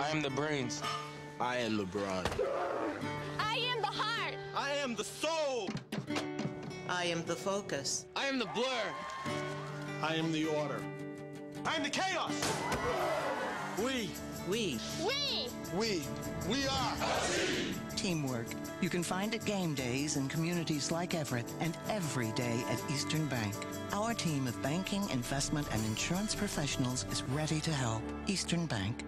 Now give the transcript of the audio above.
I am the brains. I am the brawn. I am the heart. I am the soul. I am the focus. I am the blur. I am the order. I am the chaos. We, We. We. we, we are. Teamwork. You can find it game days in communities like Everett and every day at Eastern Bank. Our team of banking, investment, and insurance professionals is ready to help. Eastern Bank.